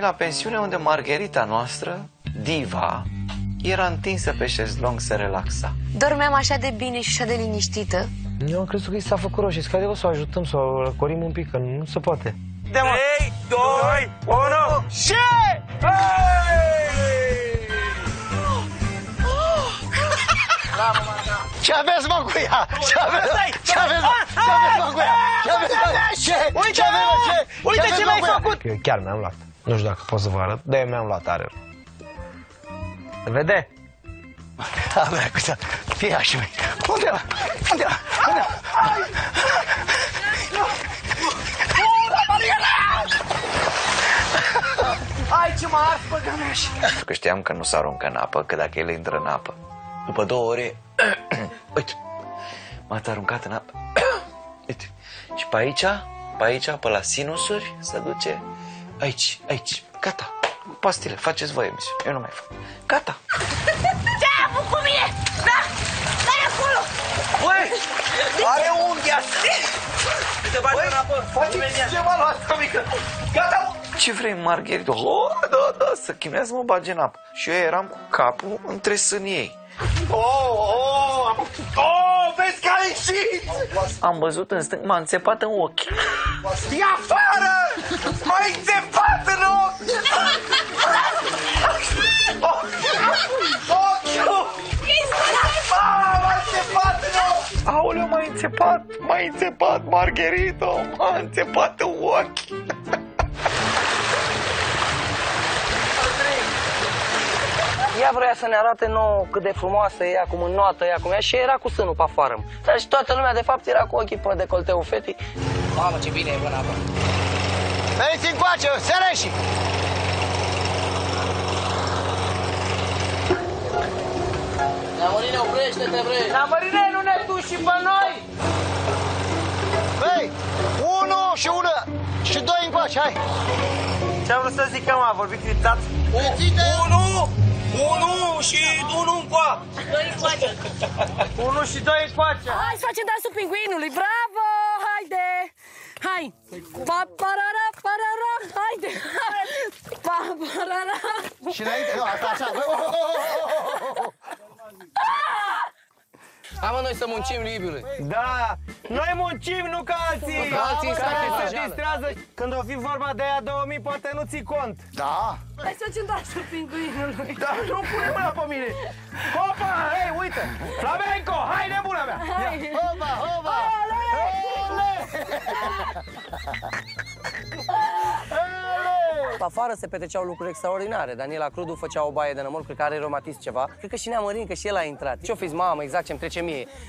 La pensiune unde Margherita noastră, diva, era întinsă pe șezlong să relaxa. Dormeam așa de bine și așa de liniștită. Eu am crezut că i s-a făcut rău și zic, o să o ajutăm, să o răcorim un pic, că nu se poate. 3, 2, 1 și... Ce aveți, mă, cu ea? Ce aveți, ce aveți, mă? Ce aveți, mă, cu ea? Ce aveți, mă? Ce? Uite, Ce aveți, mă? Ce? uite aveți, ce mă, mi-ai cu ea? făcut. Eu chiar mi-am luat. Nu știu dacă pot să vă arăt, dar eu mi-am luat are. Se vede? Da, bă, cu Fie așa, măi. Unde mă? Unde mă? Unde mă? Ai ce mă ars, băga mea și... Că știam că nu s aruncă în apă, că dacă el intră în apă. După două ore, uite, m-ați aruncat în apă. uite. Și pe aici, pe aici, pe la sinusuri, se duce aici, aici. Gata. Pastile, faceți voi emisiune. Eu nu mai fac. Gata. Ce-ai avut cu mine? Da! Dai acolo! Băi, are unghia. Te bagi în apă. Faceți ceva la asta mică. Gata, mă. Ce vrei, Margherita? Oh, da, da, să chimează mă bage în apă. Și eu eram cu capul între sânii ei. Oh, oh, am- oh, vezi că a ieșit. Am văzut în stâng, m-a înțepat în ochi. E afară! Înțepat, m-a înțepat, Margherita, m-a înțepat în ochi. Ea vrea să ne arate nouă cât de frumoasă e ea, cum înnoată ea, cum e și era cu sânul pe afară. Dar și toată lumea, de fapt, era cu ochii pe decolteul fetii. Mamă, ce bine e în apă. Veniți încoace, săreși! Neamărine, oprește-te, vrei! Neamărine, nu ne duci și pe noi! Băi, unu și una și doi încoace, hai! Ce-am vrut să zic că m-a vorbit criptat? Unu! Unu și unu încoa! Unu și doi încoace! Hai să facem dansul pinguinului! Bravo! Haide! Hai! Pa, parara, parara! Haide! Pa, parara! Și înainte, nu, asta așa, bă, Amă noi să muncim libiule. Da! Noi muncim, nu ca alții! Ca alții în Care state se majală. distrează când o fi vorba de ea 2000, poate nu ții cont. Da, Hai să facem dansul pinguinului! Dar nu pune mâna pe mine! Hopa! Hei, uite! Flamenco! Hai, nebuna mea! Hai! hoba, hoba! Pe afară se petreceau lucruri extraordinare. Daniela Crudu făcea o baie de nămol, cred că are romatism ceva. Cred că și Neamărin, că și el a intrat. Ce-o fiți, mamă, exact ce-mi trece mie.